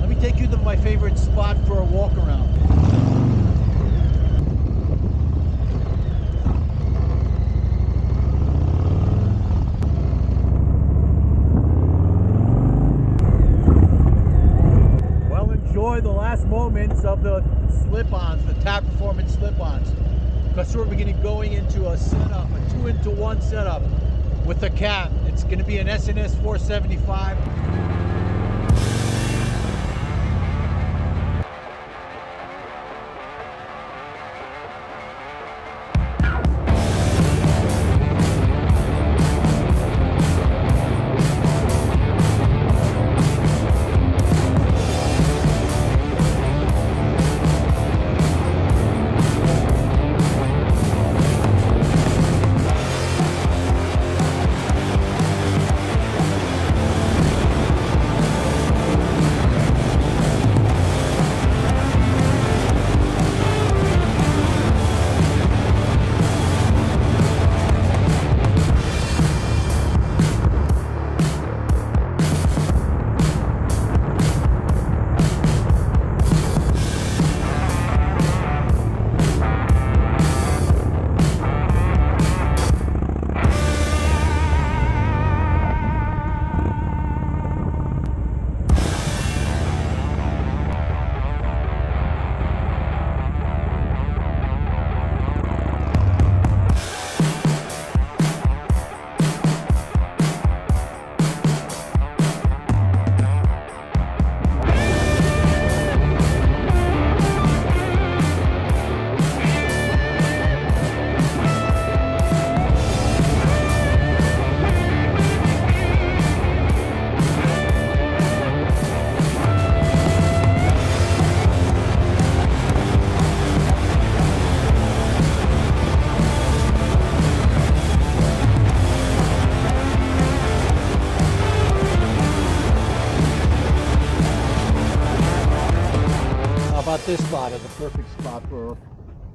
Let me take you to my favorite spot for a walk around. Well, enjoy the last moments of the slip-ons, the Tab Performance slip-ons. Because we're beginning going into a setup, a two into one setup with the cab. It's going to be an S&S 475.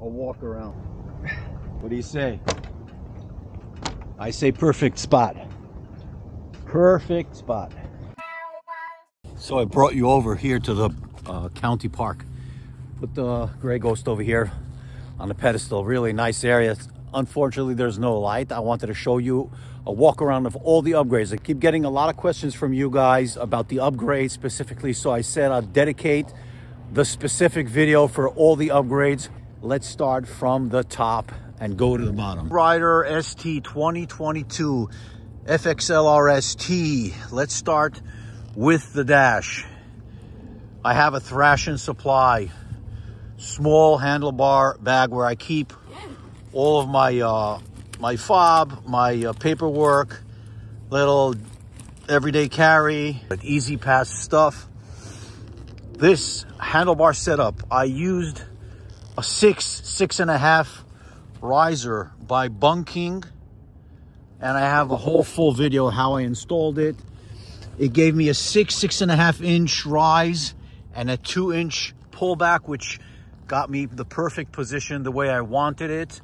A walk around? What do you say? I say perfect spot. Perfect spot. So I brought you over here to the uh, county park. Put the gray ghost over here on the pedestal. Really nice area. Unfortunately, there's no light. I wanted to show you a walk around of all the upgrades. I keep getting a lot of questions from you guys about the upgrades specifically. So I said I'll dedicate the specific video for all the upgrades. Let's start from the top and go to the bottom. Rider ST 2022 FXLRST. Let's start with the dash. I have a Thrashin Supply small handlebar bag where I keep all of my uh, my fob, my uh, paperwork, little everyday carry, but E-ZPass stuff. This handlebar setup, I used a six, six and a half riser by Bung King. And I have a whole full video how I installed it. It gave me a six, six and a half inch rise and a two inch pullback, which got me the perfect position the way I wanted it.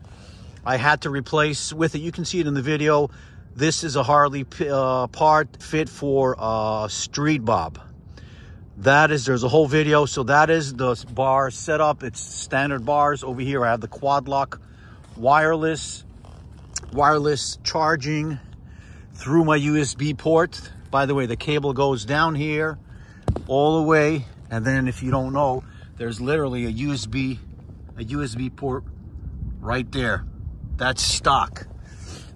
I had to replace with it. You can see it in the video. This is a Harley uh, part fit for uh, Street Bob. That is, there's a whole video. So that is the bar setup. It's standard bars. Over here, I have the quad lock wireless, wireless charging through my USB port. By the way, the cable goes down here all the way. And then if you don't know, there's literally a USB, a USB port right there. That's stock.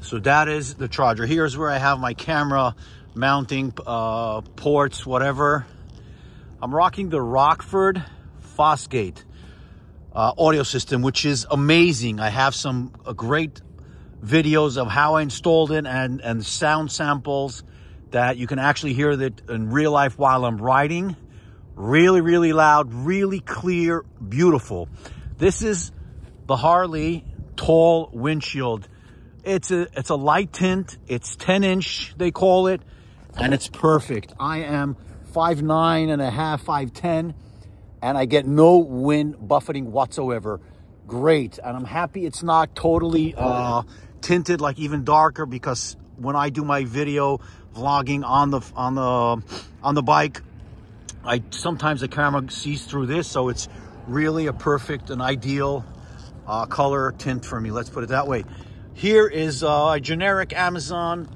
So that is the charger. Here's where I have my camera mounting uh, ports, whatever. I'm rocking the Rockford Fosgate uh, audio system, which is amazing. I have some uh, great videos of how I installed it and, and sound samples that you can actually hear that in real life while I'm riding. Really, really loud, really clear, beautiful. This is the Harley tall windshield. It's a, it's a light tint. It's 10 inch, they call it, and it's perfect. I am five nine and a half, 5'10", and I get no wind buffeting whatsoever. great. And I'm happy it's not totally uh, tinted, like even darker, because when I do my video vlogging on the on the on the bike, I sometimes the camera sees through this, so it's really a perfect and ideal uh, color tint for me. Let's put it that way. Here is uh, a generic Amazon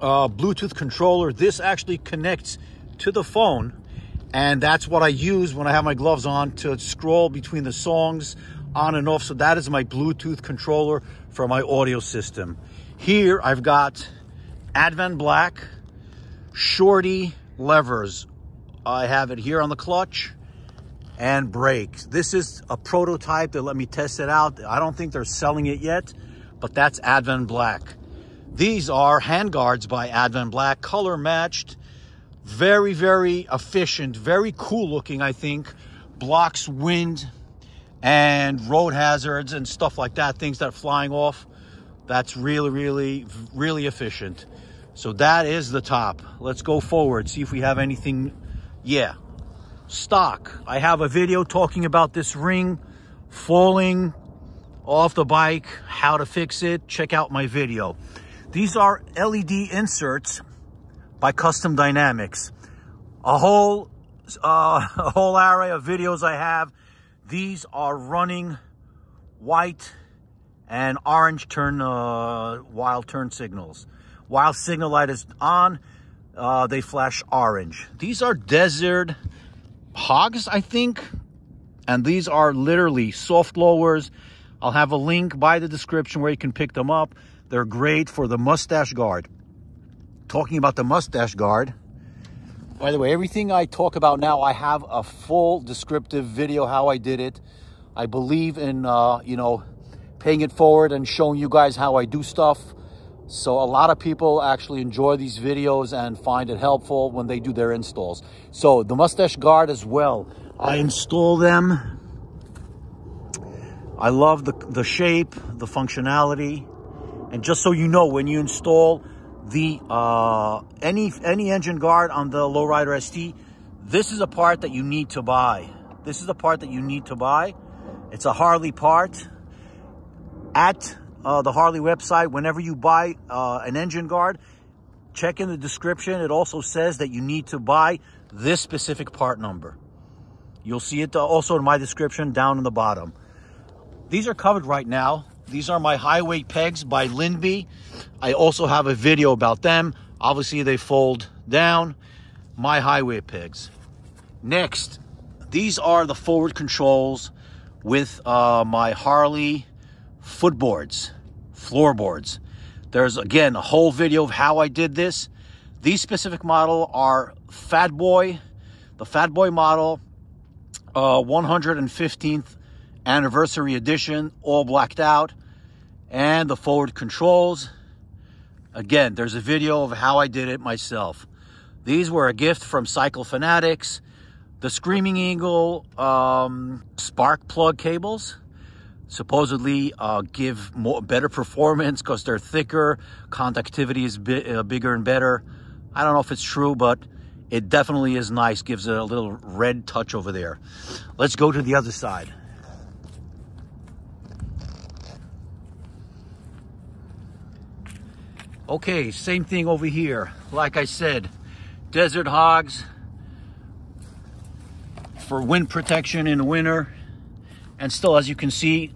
uh, Bluetooth controller. This actually connects to the phone, and that's what I use when I have my gloves on to scroll between the songs on and off. So that is my Bluetooth controller for my audio system. Here I've got Advan Black Shorty levers. I have it here on the clutch and brakes. This is a prototype that let me test it out. I don't think they're selling it yet, but that's Advan Black. These are handguards by Advan Black, color matched, very, very efficient, very cool looking, I think. Blocks wind and road hazards and stuff like that, things that are flying off. That's really, really, really efficient. So that is the top. Let's go forward, see if we have anything. Yeah, stock. I have a video talking about this ring falling off the bike, how to fix it. Check out my video. These are LED inserts by Custom Dynamics. A whole, uh, a whole array of videos I have. These are running white and orange turn, uh, while turn signals. While signal light is on, uh, they flash orange. These are desert hogs, I think. And these are literally soft lowers. I'll have a link by the description where you can pick them up. They're great for the mustache guard. Talking about the mustache guard, by the way, everything I talk about now, I have a full descriptive video how I did it. I believe in, uh, you know, paying it forward and showing you guys how I do stuff. So a lot of people actually enjoy these videos and find it helpful when they do their installs. So the mustache guard as well. I install them. I love the, the shape, the functionality. And just so you know, when you install the uh, any any engine guard on the Lowrider ST, this is a part that you need to buy. This is a part that you need to buy. It's a Harley part. At uh, the Harley website, whenever you buy uh, an engine guard, check in the description. It also says that you need to buy this specific part number. You'll see it uh, also in my description down in the bottom. These are covered right now. These are my highway pegs by Lindby. I also have a video about them. Obviously, they fold down. My highway pegs. Next, these are the forward controls with uh, my Harley footboards, floorboards. There's, again, a whole video of how I did this. These specific model are Fat Boy, the Fat Boy model, uh, 115th anniversary edition, all blacked out, and the forward controls. Again, there's a video of how I did it myself. These were a gift from Cycle Fanatics. The Screaming Eagle um, spark plug cables supposedly uh, give more better performance because they're thicker, conductivity is bi uh, bigger and better. I don't know if it's true, but it definitely is nice. Gives it a little red touch over there. Let's go to the other side. Okay, same thing over here. Like I said, desert hogs for wind protection in the winter. And still, as you can see,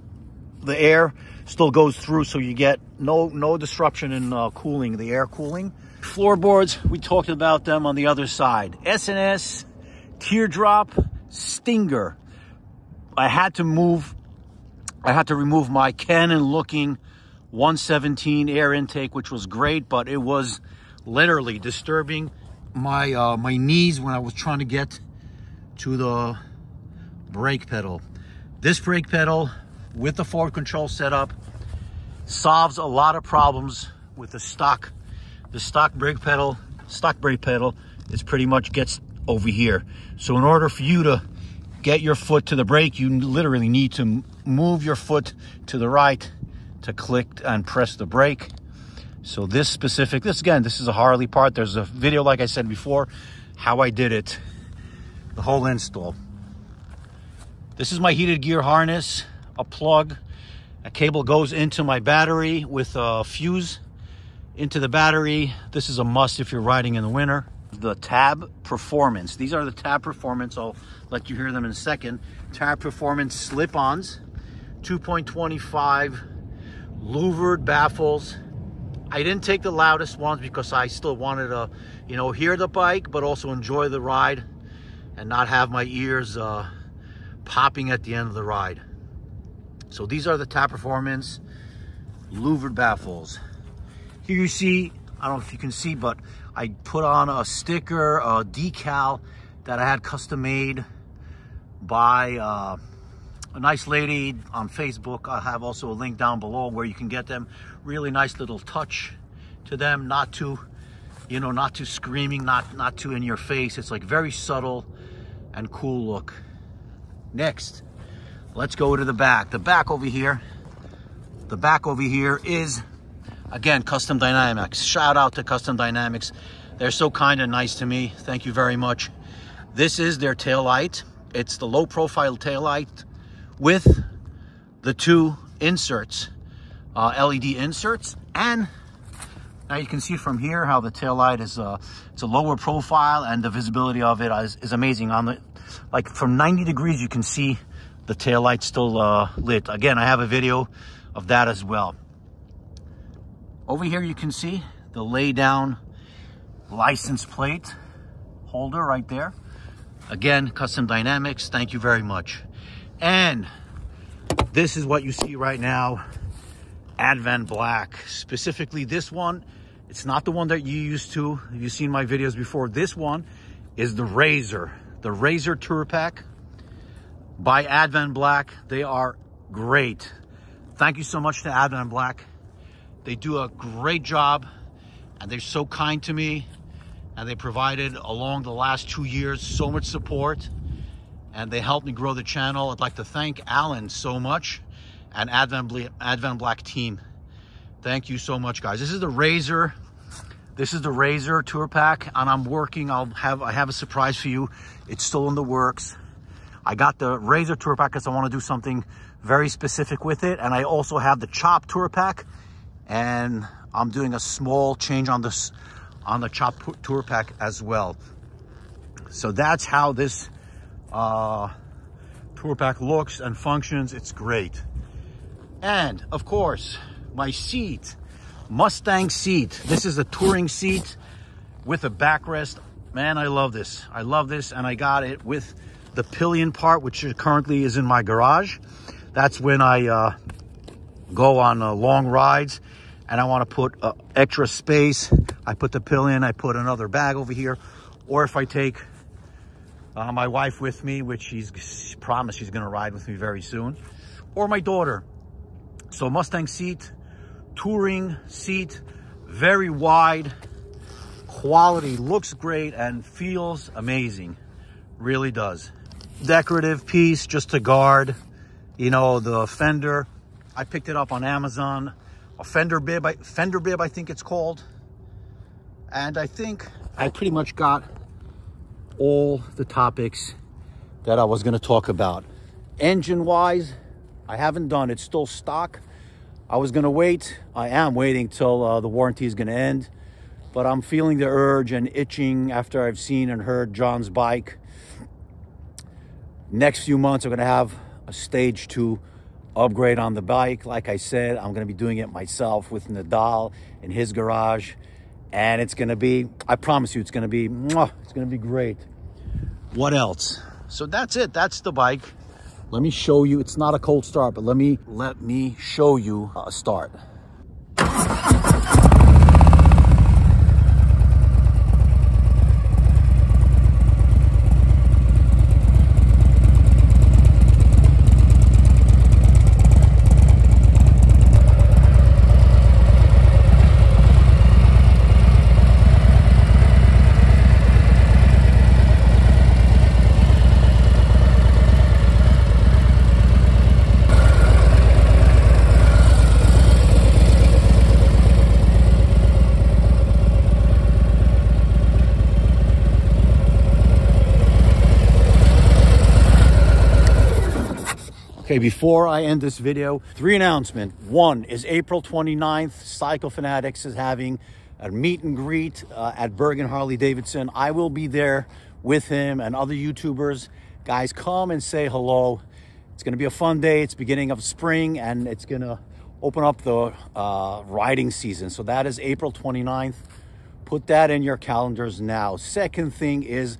the air still goes through, so you get no no disruption in uh, cooling, the air cooling. Floorboards, we talked about them on the other side. S&S, Teardrop, Stinger. I had to move, I had to remove my Canon looking 117 air intake, which was great, but it was literally disturbing my uh, my knees when I was trying to get to the brake pedal. This brake pedal with the forward control setup solves a lot of problems with the stock. The stock brake pedal, stock brake pedal is pretty much gets over here. So in order for you to get your foot to the brake, you literally need to move your foot to the right to click and press the brake. So this specific, this again, this is a Harley part. There's a video, like I said before, how I did it, the whole install. This is my heated gear harness. a plug. A cable goes into my battery with a fuse into the battery. This is a must if you're riding in the winter. The Tab Performance. These are the Tab Performance. I'll let you hear them in a second. Tab Performance slip-ons, 2.25 louvered baffles. I didn't take the loudest ones because I still wanted to, you know, hear the bike, but also enjoy the ride and not have my ears uh, popping at the end of the ride. So these are the Tab Performance louvered baffles. Here you see, I don't know if you can see, but I put on a sticker, a decal that I had custom made by uh, a nice lady on Facebook. I have also a link down below where you can get them. Really nice little touch to them, not too, you know, not too screaming, not, not too in your face. It's like very subtle and cool look. Next, let's go to the back. The back over here, the back over here is, again, Custom Dynamics. Shout out to Custom Dynamics. They're so kind and nice to me. Thank you very much. This is their tail light. It's the low profile tail light with the two inserts, uh, LED inserts. And now you can see from here how the tail light is, uh, it's a lower profile and the visibility of it is, is amazing. On the, like from 90 degrees, you can see the tail light still uh, lit. Again, I have a video of that as well. Over here, you can see the lay down license plate holder right there. Again, Custom Dynamics, thank you very much. And this is what you see right now, Advan Black. Specifically this one, it's not the one that you used to. You've seen my videos before. This one is the Razor, the Razor Tour Pack by Advan Black. They are great. Thank you so much to Advan Black. They do a great job and they're so kind to me and they provided along the last two years so much support and they helped me grow the channel. I'd like to thank Alan so much and Advan, Advan Black team. Thank you so much, guys. This is the Razor. This is the Razor Tour Pack, and I'm working. I'll have I have a surprise for you. It's still in the works. I got the Razor Tour Pack because I want to do something very specific with it, and I also have the Chop Tour Pack, and I'm doing a small change on this on the Chop Tour Pack as well. So that's how this uh, Tour Pack looks and functions. It's great. And of course, my seat, Mustang seat. This is a touring seat with a backrest. Man, I love this. I love this. And I got it with the pillion part, which currently is in my garage. That's when I uh, go on uh, long rides and I want to put uh, extra space, I put the pill in, I put another bag over here. Or if I take uh, my wife with me, which she's promised she's going to ride with me very soon, or my daughter. So Mustang seat, touring seat, very wide, quality, looks great and feels amazing. Really does. Decorative piece just to guard, you know, the fender. I picked it up on Amazon a fender bib, fender bib, I think it's called. And I think I pretty much got all the topics that I was going to talk about. Engine wise, I haven't done. It's still stock. I was going to wait. I am waiting till uh, the warranty is going to end. But I'm feeling the urge and itching after I've seen and heard John's bike. Next few months, I'm going to have a stage two upgrade on the bike. Like I said, I'm going to be doing it myself with Nadal in his garage. And it's to be, I promise you, it's to be, it's to be great. What else? So that's it. That's the bike. Let me show you. It's not a cold start, but let me, let me show you a start. Before I end this video, three announcements. One is April 29th, Cycle Fanatics is having a meet and greet uh, at Bergen Harley Davidson. I will be there with him and other YouTubers. Guys, come and say hello. It's gonna be a fun day. It's beginning of spring and it's gonna open up the uh, riding season. So that is April 29th. Put that in your calendars now. Second thing is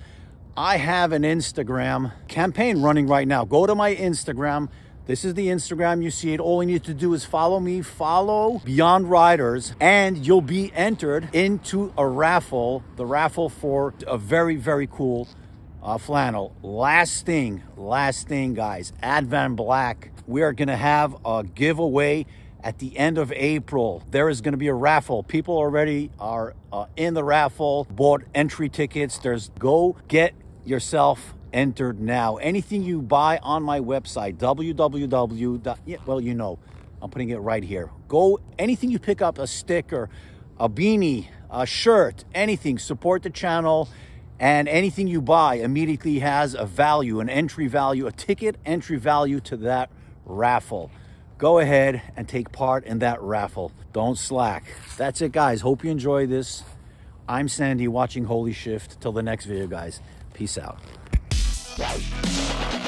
I have an Instagram campaign running right now. Go to my Instagram. This is the Instagram. You see it. All you need to do is follow me, follow Beyond Riders, and you'll be entered into a raffle, the raffle for a very, very cool uh, flannel. Last thing, last thing, guys, Advan Black. We are going to have a giveaway at the end of April. There is going to be a raffle. People already are uh, in the raffle, bought entry tickets. There's go get yourself entered now. Anything you buy on my website, www. Yeah, well, you know, I'm putting it right here. Go anything you pick up, a sticker, a beanie, a shirt, anything. Support the channel. And anything you buy immediately has a value, an entry value, a ticket entry value to that raffle go ahead and take part in that raffle. Don't slack. That's it, guys. Hope you enjoy this. I'm Sandy watching Holy Shift. Till the next video, guys. Peace out. Bye.